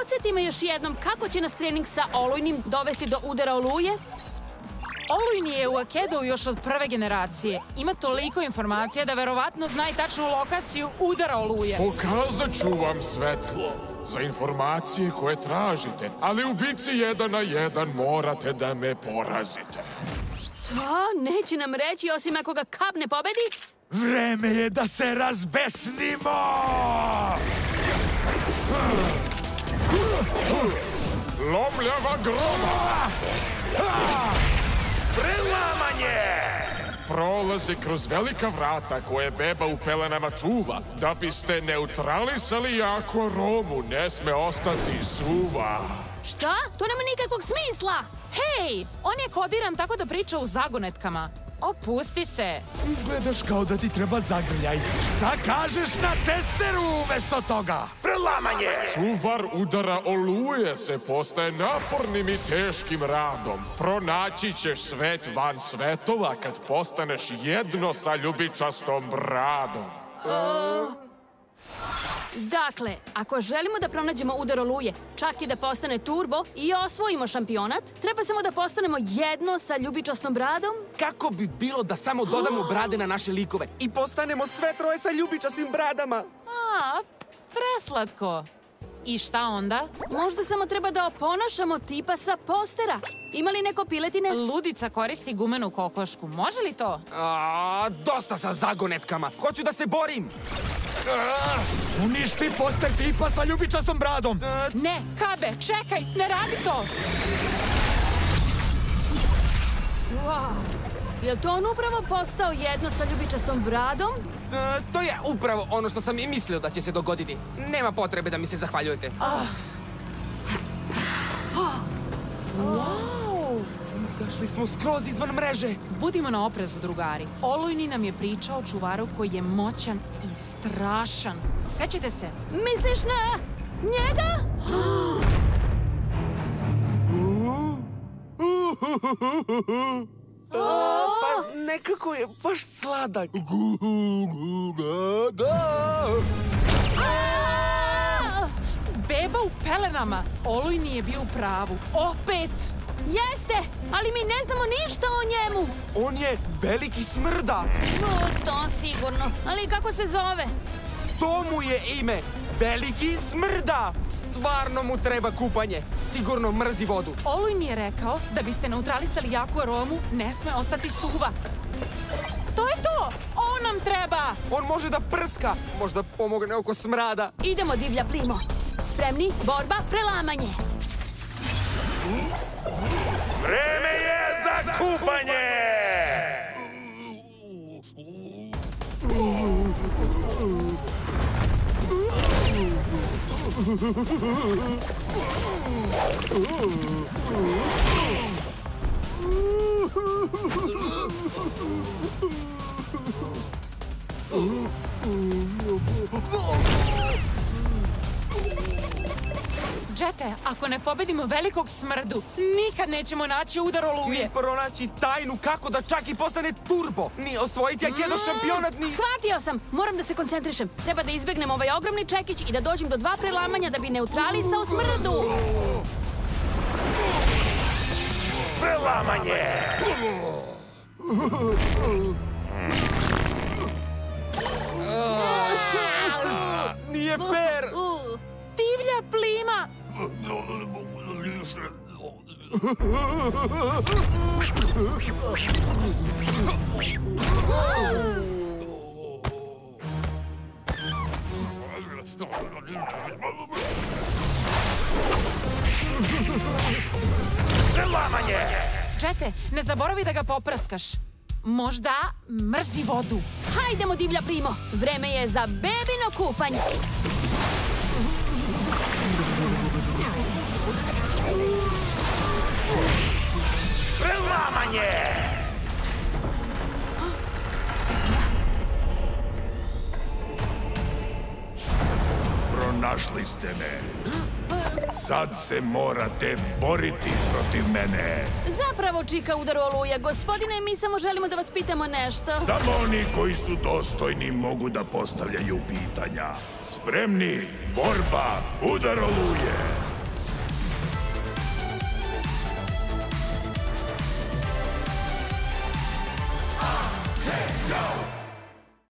podsjeti me još jednom kako će nas trening sa olujnim dovesti do udara oluje? Olujni je u Akedou još od prve generacije. Ima toliko informacija da verovatno zna i tačnu lokaciju udara oluje. Pokazat ću vam svetlo za informacije koje tražite, ali u bici jedan na jedan morate da me porazite. Šta? Neće nam reći osim ako ga Kap ne pobedi? Vreme je da se razbesnimo! Lomljava groma! Prelamanje! Prolaze kroz velika vrata koje beba u pelenama čuva, da biste neutralisali ako Romu ne sme ostati suva. Šta? To nema nikakvog smisla! Hej, on je kodiran tako da priča u zagonetkama. Opusti se. Izgledaš kao da ti treba zagrljaj. Šta kažeš na testeru umesto toga? Prelamanje! Čuvar udara oluje se postaje napornim i teškim radom. Pronaći ćeš svet van svetova kad postaneš jedno sa ljubičastom bradom. Dakle, ako želimo da pronađemo udar oluje, čak i da postane turbo i osvojimo šampionat, treba samo da postanemo jedno sa ljubičastom bradom? Kako bi bilo da samo dodamo brade na naše likove i postanemo sve troje sa ljubičastim bradama? A, preslatko. I šta onda? Možda samo treba da oponašamo tipa sa postera. Ima li neko piletine? Ludica koristi gumenu kokošku. Može li to? A, dosta sa zagonetkama. Hoću da se borim. Uništi poster tipa sa ljubičastom bradom! Ne, Kabe, čekaj, ne radi to! Wow. Je li to on upravo postao jedno sa ljubičastom bradom? E, to je upravo ono što sam i mislio da će se dogoditi. Nema potrebe da mi se zahvaljujete. Wow! Izašli smo skroz izvan mreže. Budimo na oprezu, drugari. Olujni nam je pričao o čuvaru koji je moćan i strašan. Sećate se? Misliš na njega? Pa nekako je baš sladak. Beba u pelenama. Olujni je bio u pravu. Opet! Jeste, ali mi ne znamo ništa o njemu. On je veliki smrda. No, to sigurno. Ali kako se zove? To mu je ime. Veliki smrda. Stvarno mu treba kupanje. Sigurno mrzi vodu. Olujni je rekao da biste neutralisali jaku aromu, ne sme ostati suva. To je to! On nam treba! On može da prska. Možda pomogne oko smrada. Idemo, divlja plimo. Spremni, borba, prelamanje. Vreme je za kupanje! Ooh. Džete, ako ne pobedimo velikog smrdu, nikad nećemo naći udar oluje. Ni pronaći tajnu kako da čak i postane turbo. Ni osvojiti Akedo šampionat, ni... Shvatio sam. Moram da se koncentrišem. Treba da izbegnem ovaj ogromni čekić i da dođem do dva prelamanja da bi neutralisao smrdu. Prelamanje! Prelamanje! Džete, ne zaboravi da ga popraskaš. Možda mrzi vodu. Hajdemo, divlja primo. Vreme je za bebino kupanje. Pronašli ste me. Sad se morate boriti protiv mene. Zapravo, čika udaru oluje. Gospodine, mi samo želimo da vas pitamo nešto. Samo oni koji su dostojni mogu da postavljaju pitanja. Spremni, borba, udar oluje.